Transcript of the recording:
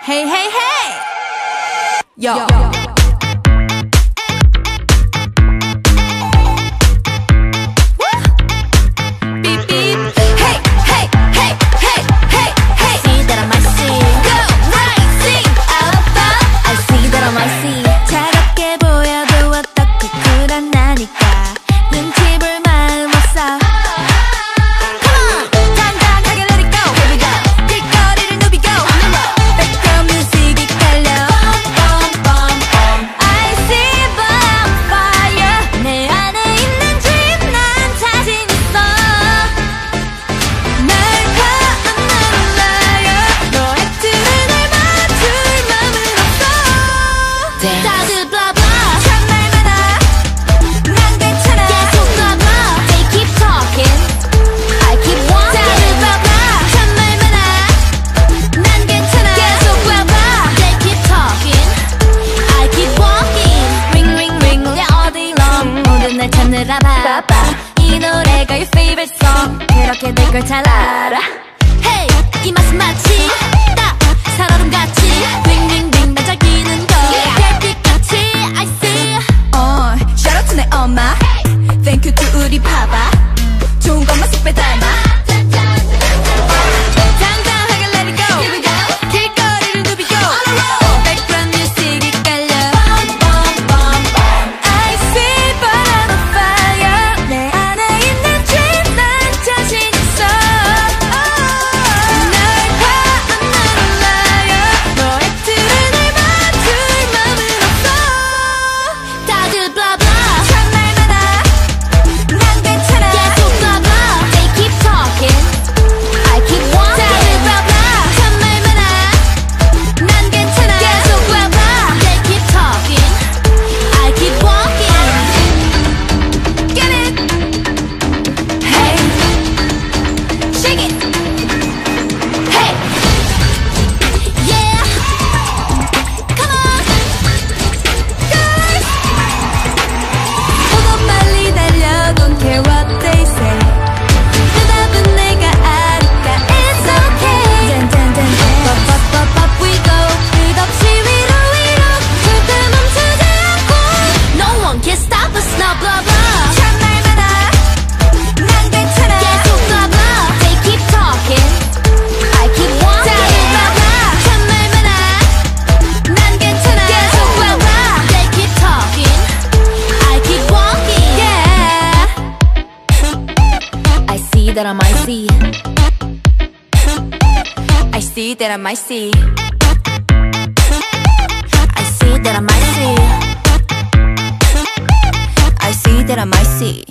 Hey, hey, hey! Yo. Yo. 걸 잘 알아 that I might see. I see that I might see. I see that I might see. I see that I might see.